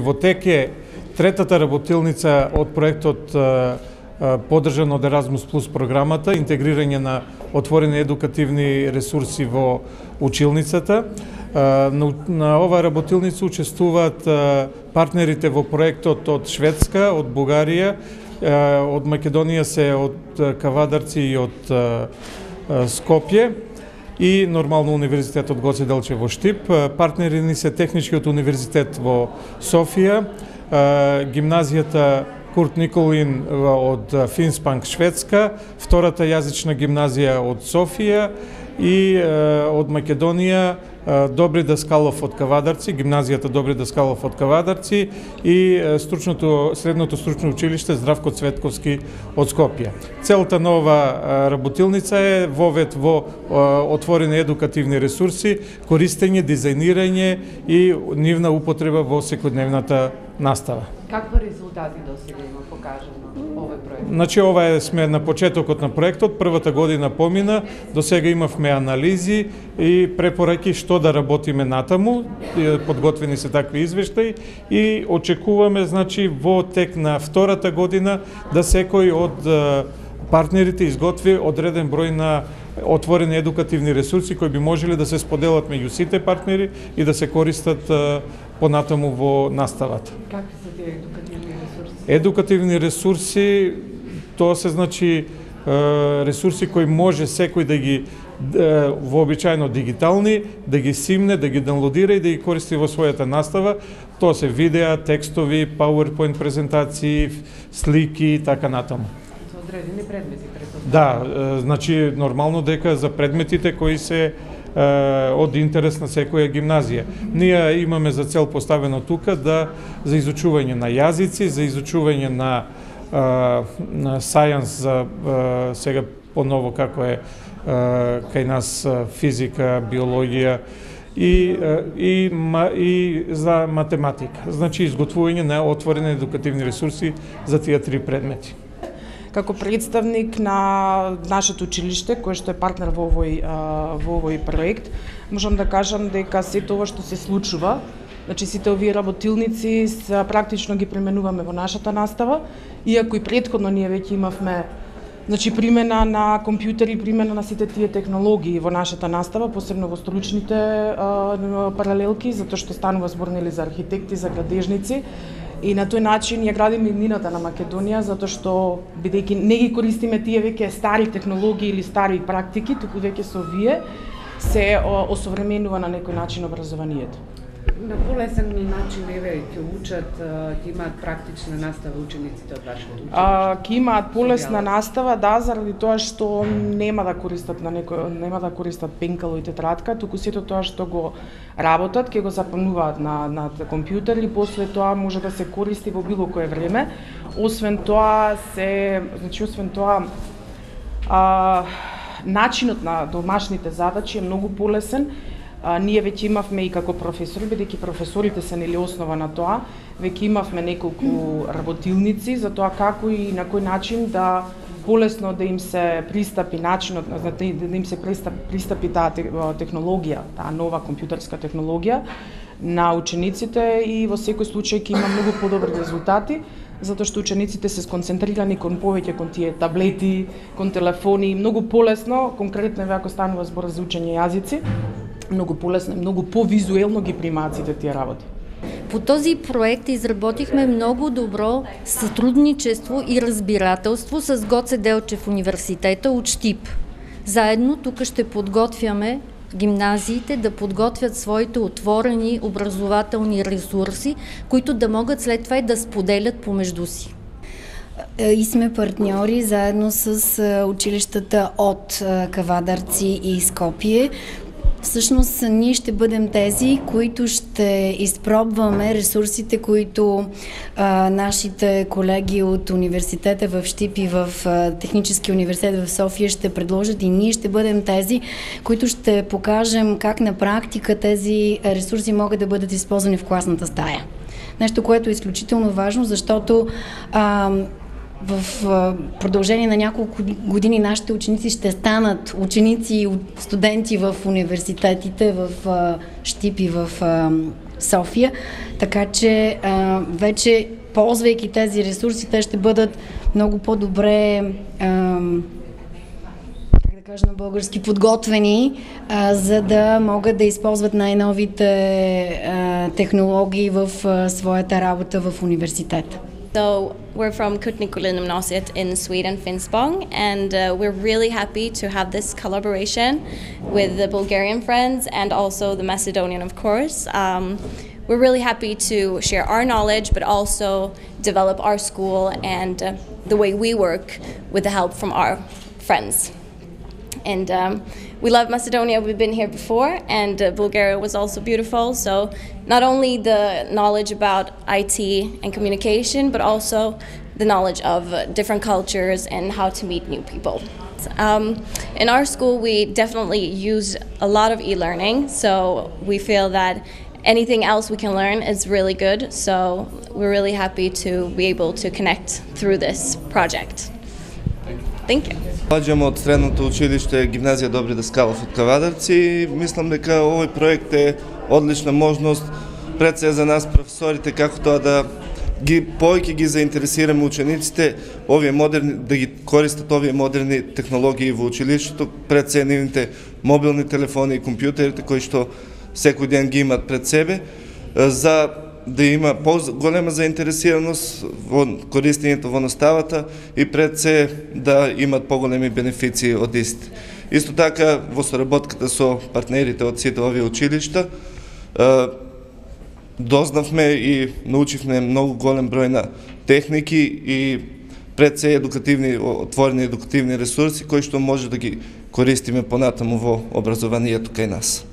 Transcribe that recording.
Во тек е третата работилница од проектот поддржан од Erasmus Plus програмата, интегрирање на отворени едукативни ресурси во училницата. На, на оваа работилница учествуваат партнерите во проектот од Шведска, од Бугарија, од Македонија се од Кавадарци и од Скопје и нормално Универзитетот Гоце делче во Штип. Партнери ни се Техничкиот универзитет во Софија, гимназијата Курт Николин од Финспанк Шведска, втората јазична гимназија од Софија. И од Македонија. Добри Даскалов од Кавадарци, гимназијата Добри Даскалов од Кавадарци и стручното средното стручно училиште Здравко Цветковски од Скопје. Целта на ова работилница е вовет во отворени едукативни ресурси, користење, дизајнирање и нивна употреба во секојдневната настава. Какви резултати до сега има покажано? Значи ова е сме на почетокот на проектот, првата година помина, до сега имавме анализи и препораки што да работиме натаму, подготвени се такви извештаи и очекуваме значи во тек на втората година да секој од партнерите изготви одреден број на отворени едукативни ресурси кои би можеле да се споделат меѓу сите партнери и да се користат понатаму во наставата. Какви се тие едукативни ресурси? Едукативни ресурси, тоа се значи ресурси кои може секој да ги вообичаено дигитални, да ги симне, да ги даунлодира и да ги користи во својата настава. Тоа се видеа, текстови, PowerPoint презентации, слики и така натаму одредени предмети Да, значи нормално дека за предметите кои се од интерес на секоја гимназија. Ние имаме за цел поставено тука да за изучување на јазици, за изучување на сајанс за сега поново како е кај нас физика, биологија и, и, и за математика. Значи изготвување на отворени едукативни ресурси за тие три предмети како представник на нашето училиште, кое што е партнер во овој, во овој проект, можам да кажам дека сето ова што се случува, Значи сите овие работилници са, практично ги применуваме во нашата настава, иако и предходно ние веќе имавме Значи примена на компјутери, примена на сите тие технологии во нашата настава, посебно во стручните а, паралелки, затоа што станува збор нели за архитекти, за градежници. И на тој начин ја градиме иднината на Македонија, затоа што бидејќи не ги користиме тие веќе стари технологии или стари практики, туку веќе со вие се осовременува на некој начин образованието на полесен начин еве ќе учат, ќе имаат практична настава учениците од вашето училиште? А, ќе имаат полесна настава, да, заради тоа што нема да користат на некој нема да користат пенкало и тетрадка, туку сето тоа што го работат ќе го запомнуваат на на компјутер и после тоа може да се користи во било кое време. Освен тоа се, значи освен тоа а, начинот на домашните задачи е многу полесен А, ние веќе имавме и како професори, бидејќи професорите се нели основа на тоа, веќе имавме неколку работилници за тоа како и на кој начин да полесно да им се пристапи начинот, да, да им се пристапи, пристапи таа технологија, таа нова компјутерска технологија на учениците и во секој случај ќе има многу подобри резултати затоа што учениците се сконцентрирани кон повеќе кон тие таблети, кон телефони, многу полесно, конкретно ако станува збор за учење јазици, многу полесно и многу повизуелно ги примаат сите тие работи. По този проект изработихме много добро сътрудничество и разбирателство с Гоце Делчев университета от Штип. Заедно тук ще подготвяме гимназиите да подготвят своите отворени образователни ресурси, които да могат след това и да споделят помежду си. И сме партньори заедно с училищата от Кавадарци и Скопие, Всъщност ние ще бъдем тези, които ще изпробваме ресурсите, които а, нашите колеги от университета в Штип и в а, Технически университет в София ще предложат и ние ще бъдем тези, които ще покажем как на практика тези ресурси могат да бъдат използвани в класната стая. Нещо, което е изключително важно, защото а, в продължение на няколко години нашите ученици ще станат ученици и студенти в университетите, в Штип и в София, така че вече ползвайки тези ресурси, те ще бъдат много по-добре да кажа на български, подготвени, а, за да могат да използват най-новите а, технологии в а, своята работа в университета. So we're from Kutnikulinamnosit in Sweden, Finspång, and uh, we're really happy to have this collaboration with the Bulgarian friends and also the Macedonian, of course. Um, we're really happy to share our knowledge, but also develop our school and uh, the way we work with the help from our friends. And um, we love Macedonia. We've been here before, and uh, Bulgaria was also beautiful. So not only the knowledge about IT and communication, but also the knowledge of uh, different cultures and how to meet new people. Um, in our school, we definitely use a lot of e-learning. So we feel that anything else we can learn is really good. So we're really happy to be able to connect through this project. Thank you. Поаѓам од средното училиште Гимназија Добри Даскалов од Кавадарци и мислам дека овој проект е одлична можност пред се за нас професорите како тоа да ги повеќе ги заинтересираме учениците овие модерни да ги користат овие модерни технологии во училиштето пред се нивните мобилни телефони и компјутерите кои што секој ден ги имат пред себе за да има голема заинтересираност во користењето во наставата и пред се да имат поголеми бенефиции од истите. Исто така во соработката со партнерите од сите овие училишта дознавме и научивме многу голем број на техники и пред се едукативни отворени едукативни ресурси кои што може да ги користиме понатаму во образованието кај нас.